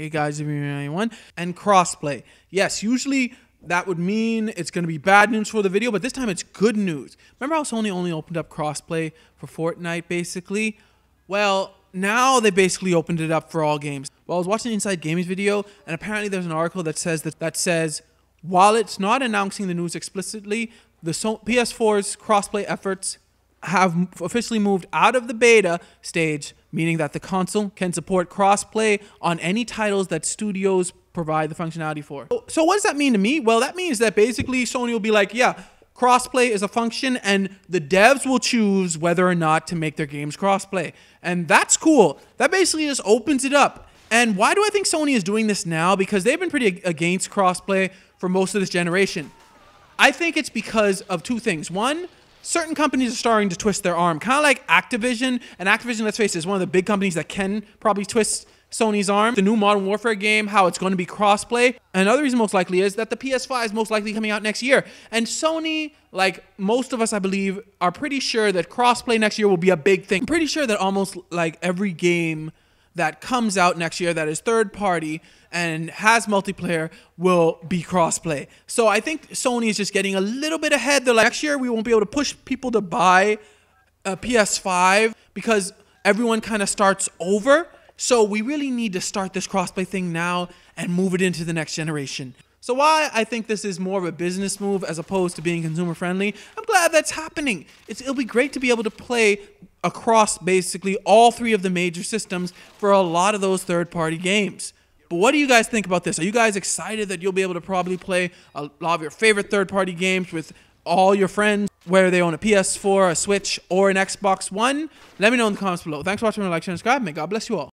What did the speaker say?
hey guys, if you're anyone, and crossplay. Yes, usually that would mean it's going to be bad news for the video, but this time it's good news. Remember how Sony only opened up crossplay for Fortnite, basically? Well, now they basically opened it up for all games. Well, I was watching Inside Gaming's video, and apparently there's an article that says that that says while it's not announcing the news explicitly, the PS4's crossplay efforts have officially moved out of the beta stage, meaning that the console can support crossplay on any titles that studios provide the functionality for. So what does that mean to me? Well, that means that basically Sony will be like, yeah, crossplay is a function and the devs will choose whether or not to make their games crossplay. And that's cool. That basically just opens it up. And why do I think Sony is doing this now? Because they've been pretty against crossplay for most of this generation. I think it's because of two things. One, certain companies are starting to twist their arm, kind of like Activision. And Activision, let's face it, is one of the big companies that can probably twist Sony's arm. The new Modern Warfare game, how it's going to be crossplay. Another reason most likely is that the PS5 is most likely coming out next year. And Sony, like most of us, I believe, are pretty sure that crossplay next year will be a big thing. I'm pretty sure that almost like every game that comes out next year that is third party and has multiplayer will be crossplay. So I think Sony is just getting a little bit ahead. They're like, next year we won't be able to push people to buy a PS5 because everyone kind of starts over. So we really need to start this crossplay thing now and move it into the next generation. So why I think this is more of a business move as opposed to being consumer friendly, I'm glad that's happening. It's, it'll be great to be able to play across basically all three of the major systems for a lot of those third party games. But what do you guys think about this? Are you guys excited that you'll be able to probably play a lot of your favorite third party games with all your friends, whether they own a PS4, a Switch, or an Xbox One? Let me know in the comments below. Thanks for watching, like, share, and subscribe. May God bless you all.